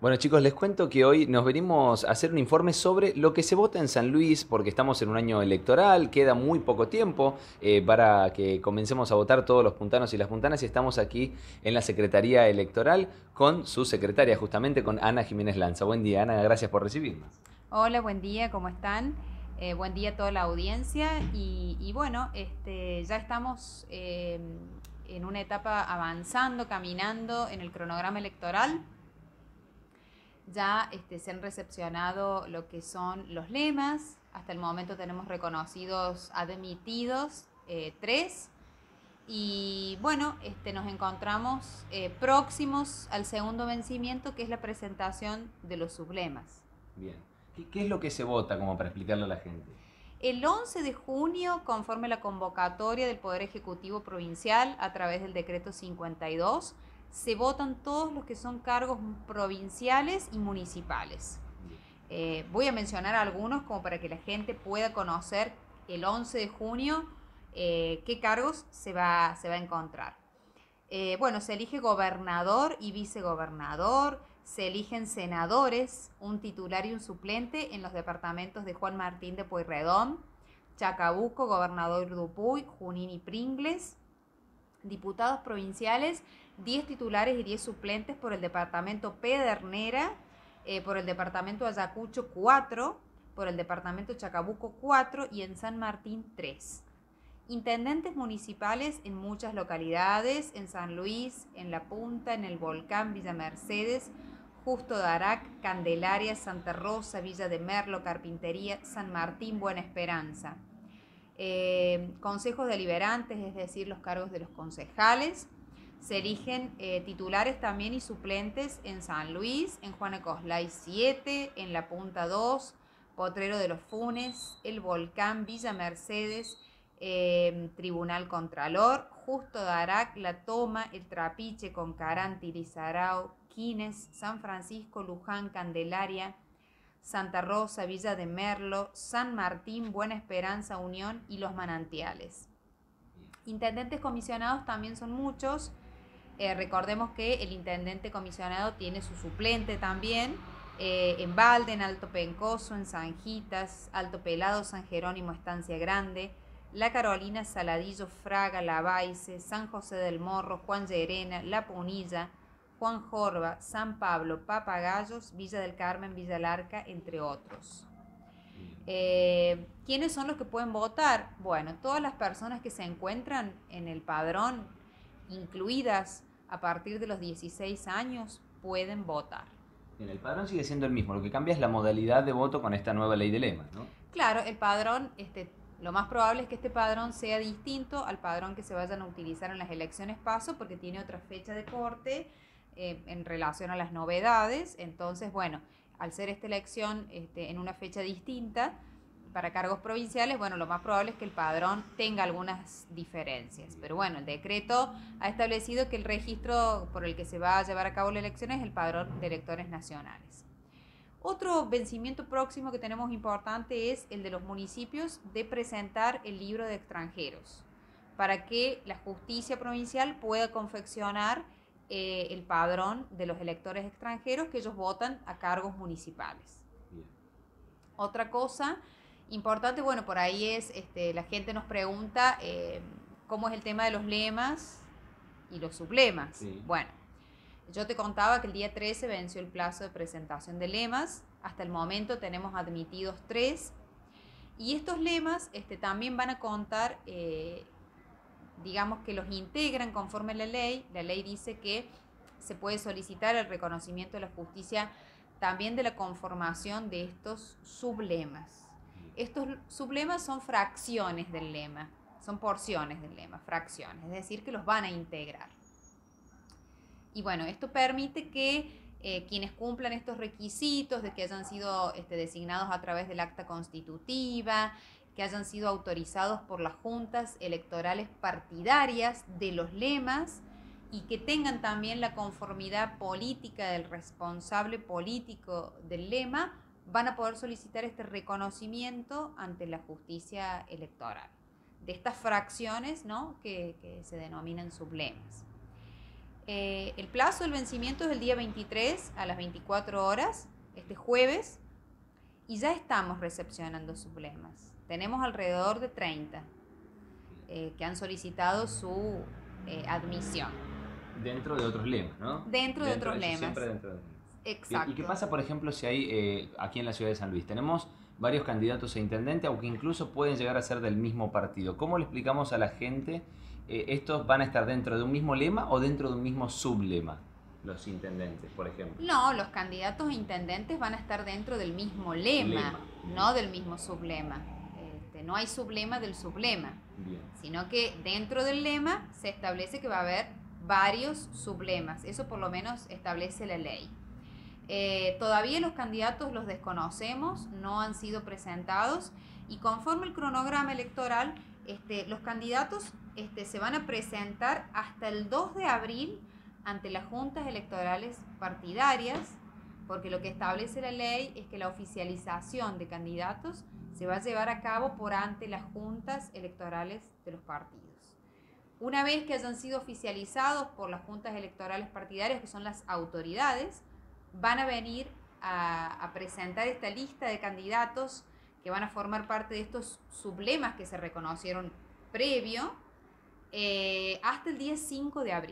Bueno chicos, les cuento que hoy nos venimos a hacer un informe sobre lo que se vota en San Luis, porque estamos en un año electoral, queda muy poco tiempo eh, para que comencemos a votar todos los puntanos y las puntanas y estamos aquí en la Secretaría Electoral con su secretaria, justamente con Ana Jiménez Lanza. Buen día Ana, gracias por recibirnos. Hola, buen día, ¿cómo están? Eh, buen día a toda la audiencia y, bueno, este, ya estamos eh, en una etapa avanzando, caminando en el cronograma electoral ya este, se han recepcionado lo que son los lemas. Hasta el momento tenemos reconocidos, admitidos, eh, tres. Y bueno, este, nos encontramos eh, próximos al segundo vencimiento, que es la presentación de los sublemas. Bien. ¿Qué, ¿Qué, es lo que se vota, como para explicarlo a la gente? El 11 de junio, conforme la convocatoria del Poder Ejecutivo Provincial a través del decreto 52, se votan todos los que son cargos provinciales y municipales. Eh, voy a mencionar algunos como para que la gente pueda conocer el 11 de junio eh, qué cargos se va, se va a encontrar. Eh, bueno, se elige gobernador y vicegobernador, se eligen senadores, un titular y un suplente en los departamentos de Juan Martín de Pueyrredón, Chacabuco, gobernador Dupuy, Junín y Pringles, diputados provinciales 10 titulares y 10 suplentes por el departamento Pedernera, eh, por el departamento Ayacucho 4, por el departamento Chacabuco 4 y en San Martín 3. Intendentes municipales en muchas localidades, en San Luis, en La Punta, en el Volcán, Villa Mercedes, Justo de Arac, Candelaria, Santa Rosa, Villa de Merlo, Carpintería, San Martín, Buena Esperanza. Eh, consejos deliberantes, es decir, los cargos de los concejales, se eligen eh, titulares también y suplentes en San Luis, en Juana Coslay 7, en La Punta 2, Potrero de los Funes, El Volcán, Villa Mercedes, em, Tribunal Contralor, Justo de Arac, La Toma, El Trapiche, Concarán, Tirizarao, Quines, San Francisco, Luján, Candelaria, Santa Rosa, Villa de Merlo, San Martín, Buena Esperanza, Unión y Los Manantiales. Intendentes comisionados también son muchos. Eh, recordemos que el intendente comisionado tiene su suplente también. Eh, en Valde, en Alto Pencoso, en Sanjitas, Alto Pelado, San Jerónimo, Estancia Grande, La Carolina, Saladillo, Fraga, La Baice, San José del Morro, Juan Llerena, La Punilla, Juan Jorba, San Pablo, Papagayos, Villa del Carmen, Villa Larca, entre otros. Eh, ¿Quiénes son los que pueden votar? Bueno, todas las personas que se encuentran en el padrón, incluidas a partir de los 16 años pueden votar. el padrón sigue siendo el mismo, lo que cambia es la modalidad de voto con esta nueva ley de lema, ¿no? Claro, el padrón, este, lo más probable es que este padrón sea distinto al padrón que se vayan a utilizar en las elecciones paso porque tiene otra fecha de corte eh, en relación a las novedades. Entonces, bueno, al ser esta elección este, en una fecha distinta, para cargos provinciales, bueno, lo más probable es que el padrón tenga algunas diferencias. Pero bueno, el decreto ha establecido que el registro por el que se va a llevar a cabo la elección es el padrón de electores nacionales. Otro vencimiento próximo que tenemos importante es el de los municipios de presentar el libro de extranjeros para que la justicia provincial pueda confeccionar eh, el padrón de los electores extranjeros que ellos votan a cargos municipales. Otra cosa Importante, bueno, por ahí es, este, la gente nos pregunta eh, cómo es el tema de los lemas y los sublemas. Bueno, yo te contaba que el día 13 venció el plazo de presentación de lemas. Hasta el momento tenemos admitidos tres. Y estos lemas este, también van a contar, eh, digamos que los integran conforme la ley. La ley dice que se puede solicitar el reconocimiento de la justicia también de la conformación de estos sublemas. Estos sublemas son fracciones del lema, son porciones del lema, fracciones, es decir, que los van a integrar. Y bueno, esto permite que eh, quienes cumplan estos requisitos de que hayan sido este, designados a través del acta constitutiva, que hayan sido autorizados por las juntas electorales partidarias de los lemas y que tengan también la conformidad política del responsable político del lema, van a poder solicitar este reconocimiento ante la justicia electoral de estas fracciones ¿no? que, se denominan sublemas. Eh, el plazo del vencimiento es el día 23 a las 24 horas, este jueves, y ya estamos recepcionando sublemas. Tenemos alrededor de 30 eh, que han solicitado su eh, admisión. Dentro de otros lemas, ¿no? Dentro, de otros lemas. Siempre dentro de... Exacto. ¿Y qué pasa, por ejemplo, si hay aquí en la ciudad de San Luis? Tenemos varios candidatos a intendente, aunque incluso pueden llegar a ser del mismo partido. ¿Cómo le explicamos a la gente eh, estos van a estar dentro de un mismo lema o dentro de un mismo sublema? Los intendentes, por ejemplo. No, los candidatos a intendentes van a estar dentro del mismo lema, no del mismo sublema. Este, no hay sublema del sublema, sino que dentro del lema se establece que va a haber varios sublemas. Eso por lo menos establece la ley. Eh, todavía los candidatos los desconocemos, no han sido presentados y conforme el cronograma electoral, este, los candidatos este, se van a presentar hasta el 2 de abril ante las juntas electorales partidarias, porque lo que establece la ley es que la oficialización de candidatos se va a llevar a cabo por ante las juntas electorales de los partidos. Una vez que hayan sido oficializados por las juntas electorales partidarias, que son las autoridades, van a venir a, a presentar esta lista de candidatos que van a formar parte de estos sublemas que se reconocieron previo eh, hasta el día 5 de abril.